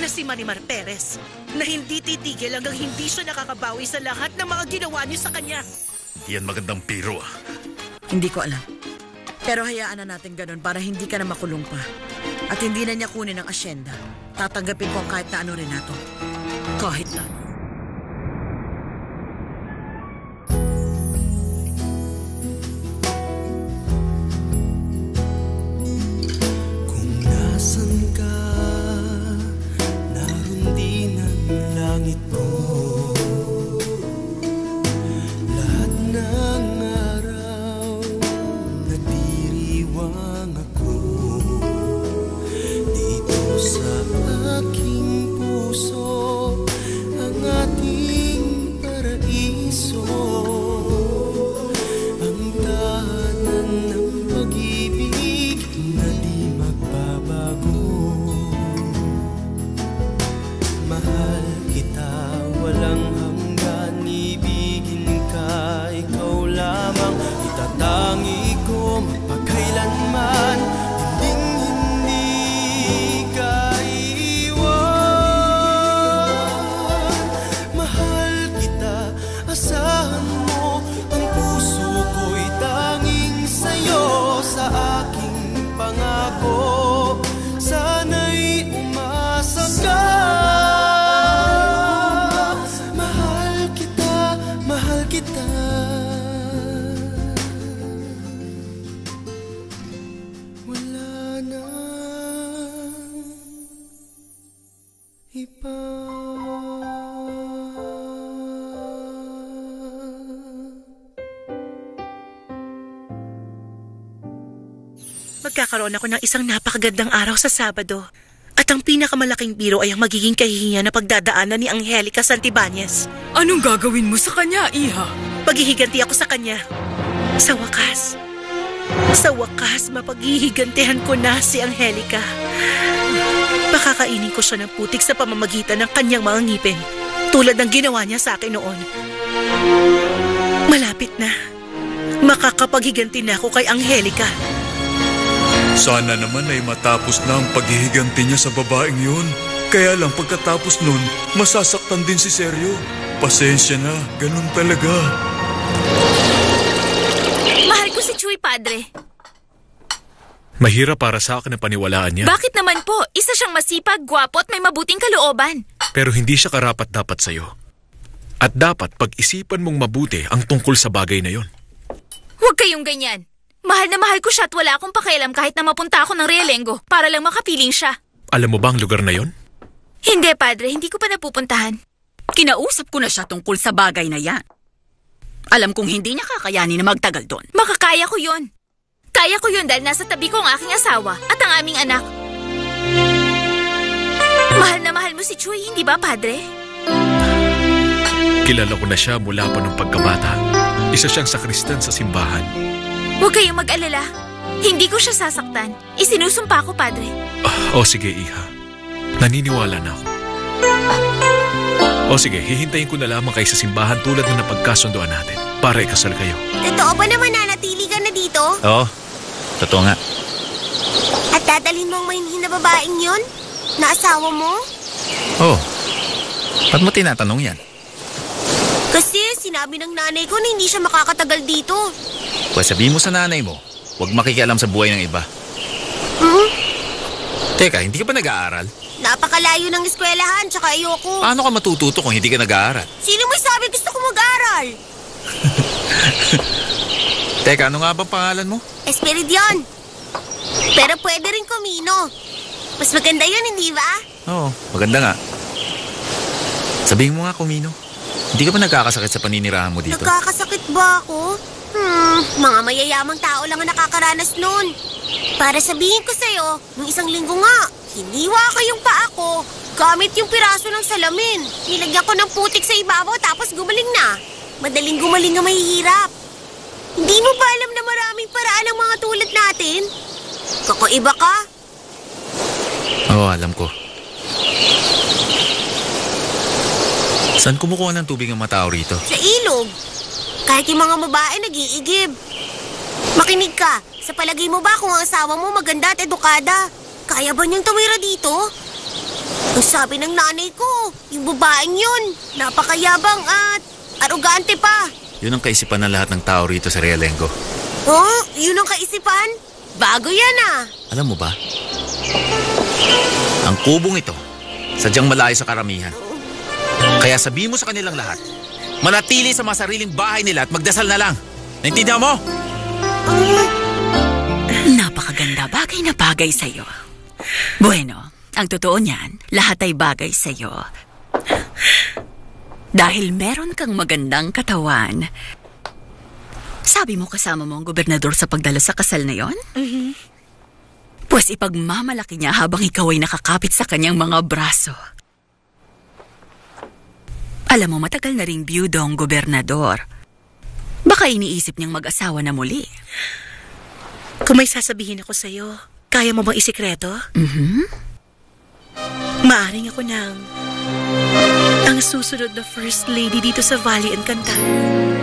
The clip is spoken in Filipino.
na si Marimar Perez na hindi titigil hanggang hindi siya nakakabawi sa lahat ng mga ginawa niyo sa kanya. Yan magandang biro ah. Hindi ko alam. Pero hayaan na natin ganun para hindi ka na makulong pa. At hindi na niya kunin ang asyenda. Tatanggapin ko ang kahit na ano rin nato. Kahit na. Paraiso Ang tahanan ng pag-ibig na di magbabago. Mahal kita, Magkakaroon ako ng isang napakagandang araw sa Sabado. At ang pinakamalaking biro ay ang magiging kahihiyan na pagdadaanan ni Angelica Santibanez. Anong gagawin mo sa kanya, Iha? Paghihiganti ako sa kanya. Sa wakas. Sa wakas, mapaghihigantihan ko na si Angelica. Pakakainin ko siya ng putik sa pamamagitan ng kanyang mga ngipin. Tulad ng ginawa niya sa akin noon. Malapit na. Makakapaghiganti na ako kay Angelica. Sana naman ay matapos na ang paghihiganti niya sa babaeng yun. Kaya lang pagkatapos nun, masasaktan din si Sergio. Pasensya na, ganun talaga. Mahal ko si Chuy, padre. Mahirap para sa akin ang paniwalaan niya. Bakit naman po? Isa siyang masipag, gwapo at may mabuting kalooban. Pero hindi siya karapat-dapat sa'yo. At dapat pag-isipan mong mabuti ang tungkol sa bagay na yon. Huwag kayong ganyan. Mahal na mahal ko siya at wala akong pakialam kahit na mapunta ako ng Realengo para lang makapiling siya. Alam mo ba ang lugar na yon? Hindi, padre. Hindi ko pa napupuntahan. Kinausap ko na siya tungkol sa bagay na yan. Alam kong hindi niya kakayanin na magtagal doon. Makakaya ko yon. Kaya ko yon dahil nasa tabi ko ang aking asawa at ang aming anak. Mahal na mahal mo si Chuy, hindi ba, padre? Kilala ko na siya mula pa nung pagkabata. Isa siyang sakristan sa simbahan. Huwag kayong mag-alala. Hindi ko siya sasaktan. Isinusumpa ko, padre. Ah, o sige, Iha. Naniniwala na ako. O sige, hihintayin ko na lamang kayo sa simbahan tulad na napagkasundoan natin para ikasal kayo. Totoo ba naman na natili ka na dito? Oo, totoo nga. At dadalhin mo ang mahinhin na babaeng yon? Na asawa mo? Oo. Ba't mo tinatanong yan? Kasi sinabi ng nanay ko na hindi siya makakatagal dito. Pwes sabihin mo sa nanay mo, huwag makikialam sa buhay ng iba. Hmm? Teka, hindi ka ba nag-aaral? Napakalayo ng eskwelahan, tsaka ayoko. Paano ka matututo kung hindi ka nag-aaral? Sino mo sabi gusto ko mag-aral? Teka, ano nga bang pangalan mo? Esperidion. Pero pwede rin kumino. Mas maganda yun, hindi ba? Oo, maganda nga. Sabihin mo nga, Kumino. Hindi ka ba nagkakasakit sa paninirahan mo dito? Nagkakasakit ba ako? Hmm, mga mayayamang tao lang ang nakakaranas nun. Para sabihin ko sa'yo, nung isang linggo nga, hiniwa ko yung paa ko gamit yung piraso ng salamin. Nilagyan ko ng putik sa ibabaw tapos gumaling na. Madaling gumaling ang mahihirap. Hindi mo ba alam na maraming paraan ang mga tulad natin? Kakaiba ka? Oo, alam ko. Saan kumukuha ng tubig ang mga tao rito? Sa ilog. Kahit yung mga babae nag-iigib. Makinig ka. Sa palagay mo ba kung ang asawa mo maganda at edukada? Kaya ba niyang tumira dito? Ang sabi ng nanay ko, yung babaeng yun, napakayabang at arugante pa. Yun ang kaisipan ng lahat ng tao rito sa Realengo. Oh, yun ang kaisipan? Bago yan ah. Alam mo ba? Ang kubong ito, sadyang malayo sa karamihan. Kaya sabihin mo sa kanilang lahat, manatili sa mga sariling bahay nila at magdasal na lang. Naintindihan mo? Napakaganda bagay na bagay sa'yo. Bueno, ang totoo niyan, lahat ay bagay sa'yo. Dahil meron kang magandang katawan. Sabi mo kasama mo ang gobernador sa pagdalo sa kasal na yon? Pues ipagmamalaki niya habang ikaw ay nakakapit sa kanyang mga braso. Alam mo, matagal na ring byudo ang gobernador. Baka iniisip niyang mag-asawa na muli. Kung may sasabihin ako sa'yo, kaya mo bang isikreto? Mhm. Maaring ako ng ang susunod na first lady dito sa Valley Encantada.